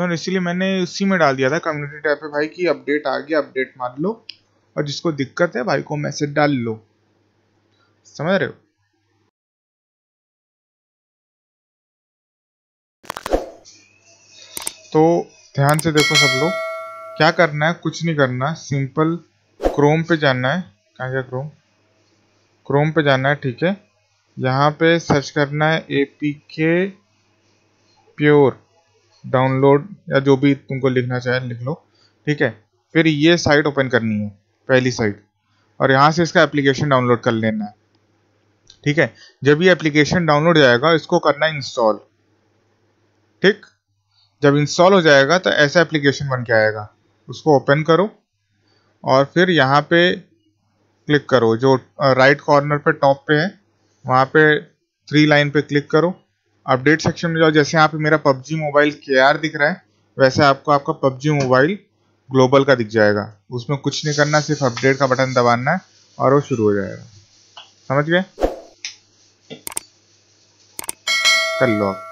तो इसीलिए मैंने उसी में डाल दिया था कम्युनिटी टैब पे भाई कि अपडेट आ गया अपडेट मार लो। और जिसको दिक्कत है भाई को मैसेज डाल लो। समझ रहे हो? तो ध्यान से देखो सब लोग, क्या करना है, कुछ नहीं करना। सिंपल क्रोम पे जाना है। कहाँ गया क्रोम क्रोम पे जाना है, ठीक है। यहाँ पे सर्च करना है A P K Pure download या जो भी तुमको लिखना चाहे लिख लो, ठीक है? फिर ये साइट ओपन करनी है, पहली साइट और यहाँ से इसका एप्लीकेशन डाउनलोड कर लेना है, ठीक है? जब ये एप्लीकेशन डाउनलोड जाएगा, इसको करना इंस्टॉल ठीक? जब इंस्टॉल हो जाएगा तो ऐसा एप्लीकेशन बन के आएगा। उसको ओपन करो और फिर यहाँ पे क्लिक करो। जो राइट कॉर्नर पे टॉप पे है, वहाँ पे थ्री लाइन पे क्लिक करो। अपडेट सेक्शन में जाओ, जैसे यहाँ पे मेरा पबजी मोबाइल के दिख रहा है, वैसे आपको आपका पबजी मोबाइल ग्लोबल का दिख जाएगा। उसमें कुछ नहीं करना, सिर्फ़ अपडेट का बटन दबाना है और वो शुरू हो जाएगा। समझ गए? कर लो आप